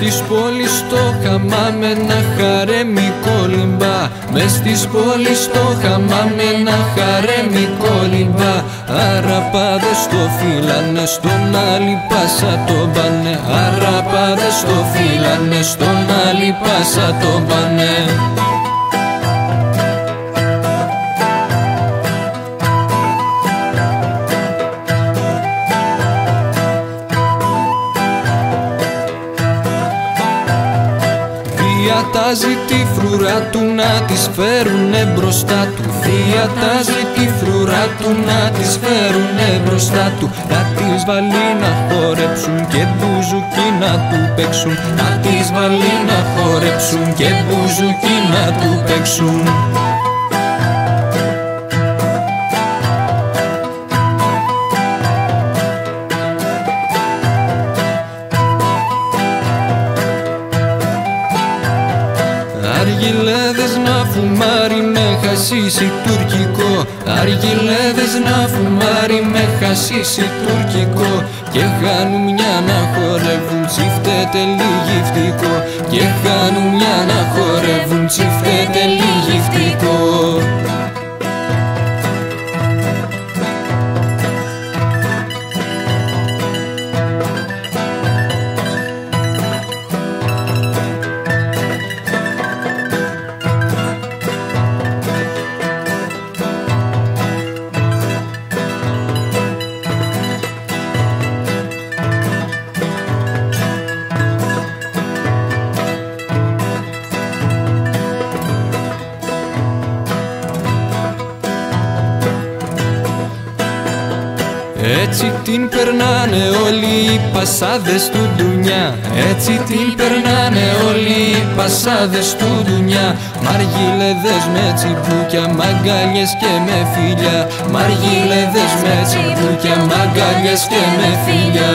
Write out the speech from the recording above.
της πόλης το χαμά με ένα χαρέμικο λιμπά Μες της πόλης το χαμά με ένα χαρέμικο λιμπά Αραπάδες το φύλανε στον άλλη πάσα το πάνε Αραπάδες το φύλανε στον άλλη πάσα το πάνε Διατάζει τη φρουρά του να τις φέρουνε μπροστά του. Διατάζει τη φρουρά του να τις φέρουνε μπροστά του. Να τις βάλει να χορέψουν και μπουζουκί να του παίξουν. Να τις βάλει να χορέψουν και μπουζουκί να του παίξουν Αργιλέδες να φουμάρει με χασίσι τουρκικό. Αργιλέδες να φουμάρει με χασίσι τουρκικό. Και χάνουν μια να χορεύουν τσιφτέτε λιγιφτικό Και χάνουν μια να χορεύουν τσιφτέτε λιγιφτικό Έτσι την περνάνε όλοι οι πασάδες του ντουνιά. Έτσι την περνάνε όλοι οι πασάδες του ντουνιά. Μαργιλεδές με τσιπούκια, μαγκάλιες και με φιλιά. Μαργιλεδές με τσιπούκια, μαγκάλιες και με φιλιά